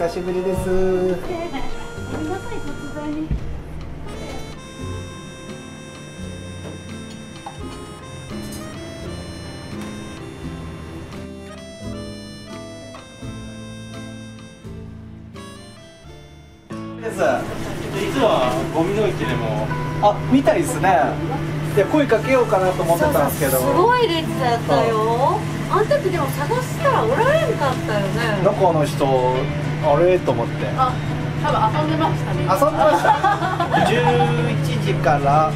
久しぶりです。ごめんなさい突然にですいつはゴミの市でも？あみたいですね。いや声かけようかなと思ってたんですけど。すごい列だったよ。あの時でも探したらおられんかったよね。中の人あれと思って。あ多分遊んでましたね。遊んでました 11時から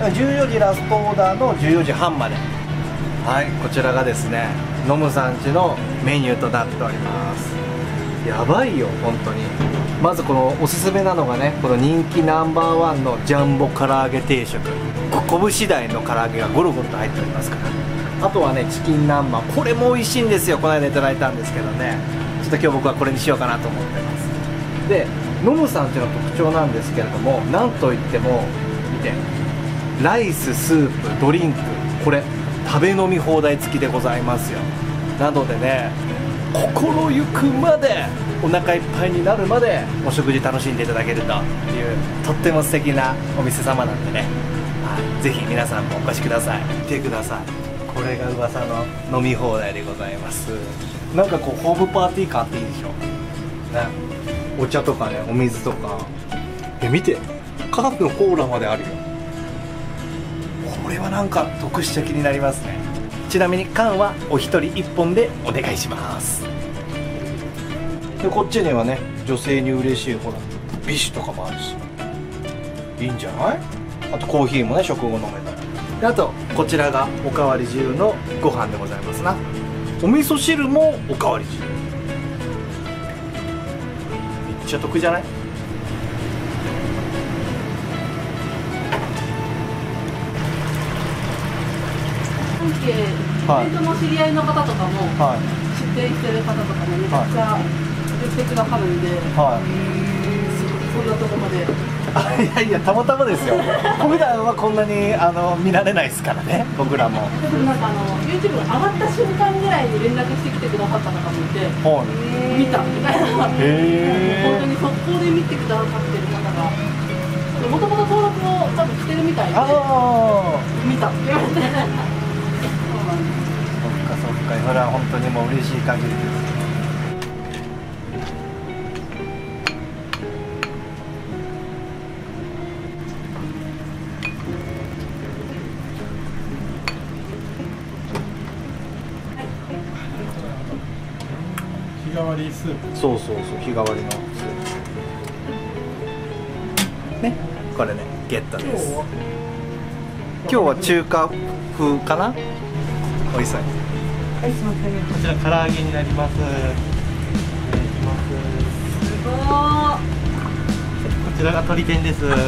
14時ラストオーダーの14時半まで。はいこちらがですねノムさんちのメニューとなっております。やばいよ本当に。まずこのおすすめなのがねこの人気ナンバーワンのジャンボ唐揚げ定食。こ拳大の唐揚げがゴロゴロと入っておりますから。あとはねチキン南蛮。これも美味しいんですよ。この間いただいたんですけどねと今日僕はこれにしようかなと思ってます。でノムさんっていうのは特徴なんですけれどもなんといっても見てライススープドリンクこれ食べ飲み放題付きでございますよ。なのでね心ゆくまでお腹いっぱいになるまでお食事楽しんでいただけるというとっても素敵なお店様なんでね、はい、ぜひ皆さんもお越しください。見てください。れが噂の飲み放題でございます。なんかこうホームパーティー感あっていいでしょ？ねお茶とかねお水とか。え見て。カープのコーラまであるよ。これはなんか得した気になりますね。ちなみに缶はお一人一本でお願いします。でこっちにはね女性に嬉しいほらビシュとかもあるし。いいんじゃない？あとコーヒーもね食後飲めたらであとこちらがおかわり自由のご飯でございますな。お味噌汁もおかわり自由。めっちゃ得じゃない？はい。イベントの知り合いの方とかもはい。出店してる方とかもめちゃくちゃ言ってくださるんで、はい。そんなとこまであいやいやたまたまですよ。普段はこんなにあの見られないですからね僕らも。でもなんかあの YouTube が上がった瞬間ぐらいに連絡してきてくださった方もいてはい。見た。みたいな本当に速攻で見てくださってる方がもともと登録を多分してるみたいで見たって言われて。そっかそっかそれは本当にもう嬉しい限りです替わりスープ。そうそうそう日替わりのスープ。ね。これねゲットです。今日は。中華風かな？おいしそうにはいすいません。こちら唐揚げになります。お願いします。すごーこちらが鶏天ですます。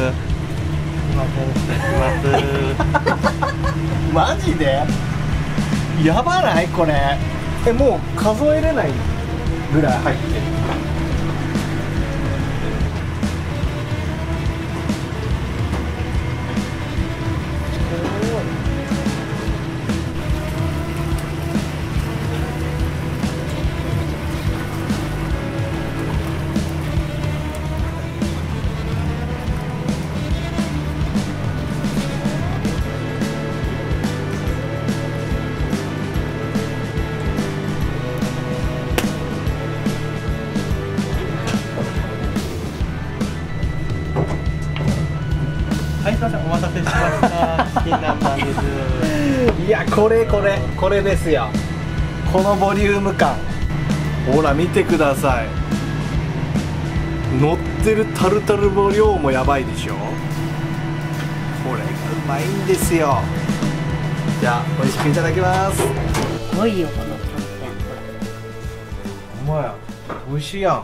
マジで？やばない？これ。えもう数えれないぐらい入ってる。せしましたチキン南蛮です。いやこれこれこれですよ。このボリューム感。ほら見てください。乗ってるタルタルの量もやばいでしょ。これがうまいんですよ。じゃあ美味しくいただきます。すごいよこのキャンうまや。美味しいやん。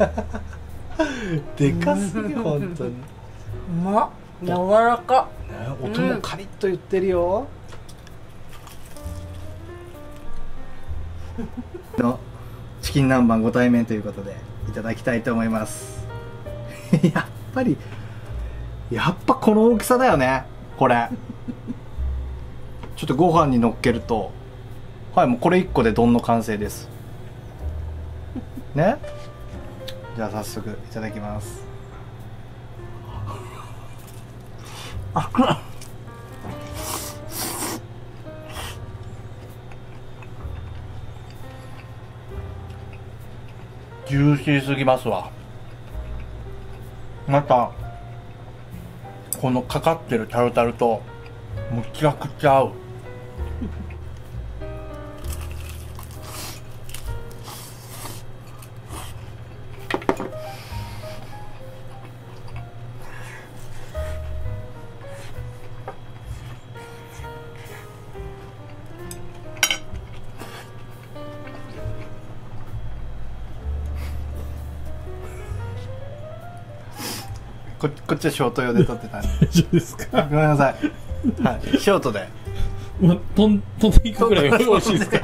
でかすぎ本当に、ね、うまっ柔らか。音もカリッと言ってるよ、のチキン南蛮ご対面ということでいただきたいと思います。やっぱりやっぱこの大きさだよねこれ。ちょっとご飯に乗っけるとはいもうこれ1個で丼の完成です。ね？じゃあ早速いただきますあジューシーすぎますわ。またこのかかってるタルタルとむちゃくちゃ合う。ここっちはショート用で撮ってたんで。ですか？ごめんなさい。はい。ショートで。まあ、飛ん飛んでいくぐらい美味しいですか？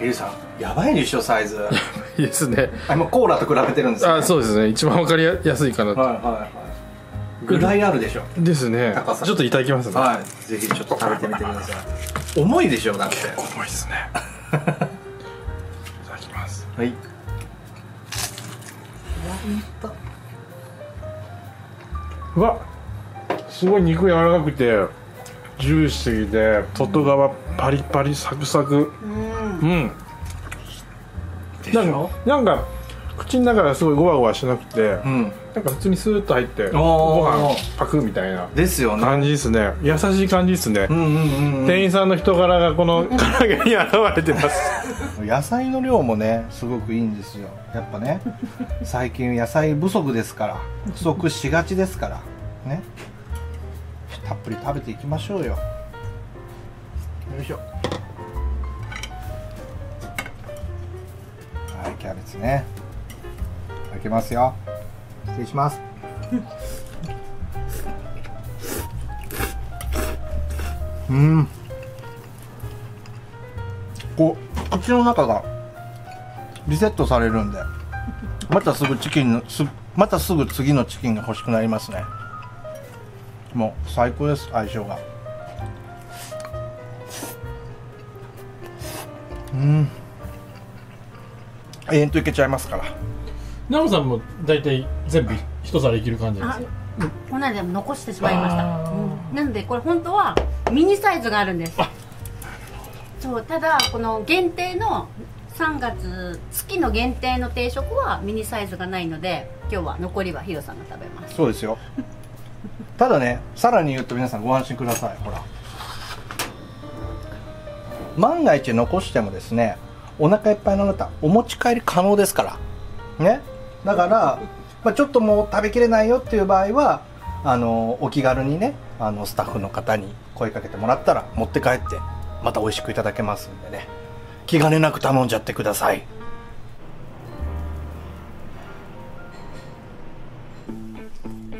エリさんやばいでしょサイズ。いいですね。あ今コーラと比べてるんですあそうですね。一番わかりやすいかなとはいはいはいぐらいあるでしょ。ですね。高さ。ちょっといただきますね。はいぜひちょっと食べてみてください。重いでしょだって。重いですね。いただきます。はい。うわすごい肉柔らかくてジューシーで外側パリパリサクサク。うん。でなんかなんか口の中がすごいゴワゴワしなくて、うん。なんか普通にスーッと入ってー。ご飯パクみたいな。ですよね。感じですね。優しい感じですね、うんうんうんうん。店員さんの人柄がこの 唐揚げに現れてます。野菜の量もねすごくいいんですよ。やっぱね最近野菜不足ですから不足しがちですからね。たっぷり食べていきましょうよ。よいしょ。はいキャベツねきますよ。失礼します。うん。こう口の中がリセットされるんでまたすぐチキンのすまたすぐ次のチキンが欲しくなりますね。もう最高です相性が。うん。永遠といけちゃいますから。奈緒さんも大体全部一皿いける感じなんあですかこの間残してしまいました、なのでこれ本当はミニサイズがあるんです。そうただこの限定の3月月の限定の定食はミニサイズがないので今日は残りはヒロさんが食べます。そうですよ。ただねさらに言うと皆さんご安心ください。ほら。万が一残してもですねお腹いっぱいの方お持ち帰り可能ですから。ねだから、まあ、ちょっともう食べきれないよっていう場合はあのお気軽にねあのスタッフの方に声かけてもらったら持って帰ってまた美味しくいただけますんでね。気兼ねなく頼んじゃってください。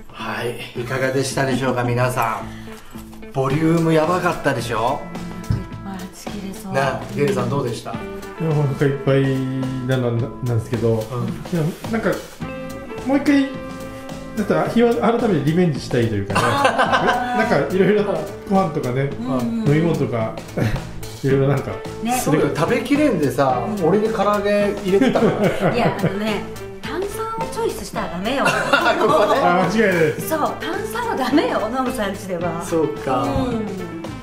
はいいかがでしたでしょうか皆さん。ボリュームやばかったでしょ？あちきれそうなゲリさんどうでした？お腹いっぱいなのなんですけど、いやなんかもう一回だったら日は改めてリベンジしたいというかね。なんかいろいろご飯とかね、飲み物とか いろいろなんかね。そうよ食べきれんでさ、俺に唐揚げ入れてたから。いやあのね炭酸をチョイスしたらダメよ。ここね。あ間違いないそう炭酸はダメよノムさん家では。そうか、うん。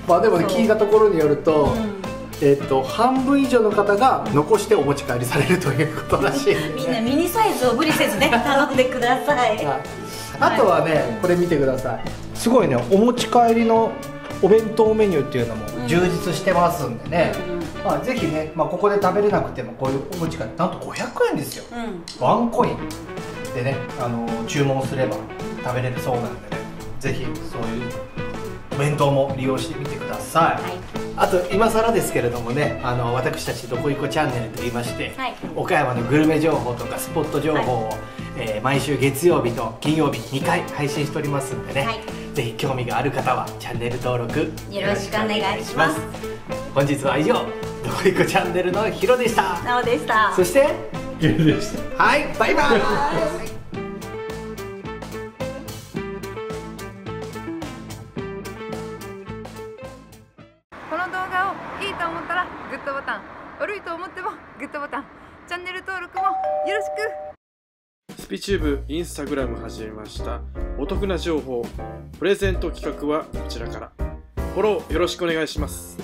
まあでもね聞いたところによると、うんえっと半分以上の方が残してお持ち帰りされるということらしいみんなミニサイズを無理せずね 頼んでください。はい。あとはね、これ見てください。すごいねお持ち帰りのお弁当メニューっていうのも充実してますんでね、まあ、ぜひね、まあ、ここで食べれなくてもこういうお持ち帰りなんと500円ですよ。うん。ワンコインでね、あの注文すれば食べれるそうなんでね。ぜひそういうお弁当も利用してみてください、はいあと今更ですけれどもねあの私たち「どこいこチャンネル」と言いまして、はい。岡山のグルメ情報とかスポット情報を、えー毎週月曜日と金曜日2回配信しておりますんでね、はい。ぜひ興味がある方はチャンネル登録よろしくお願いします。本日は以上「どこいこチャンネル」のヒロでした。なおでした。そしてゲルでした。はいバイバイ グッドボタン。悪いと思ってもグッドボタン。チャンネル登録もよろしく。スピチューブインスタグラム始めました。お得な情報プレゼント企画はこちらから。フォローよろしくお願いします。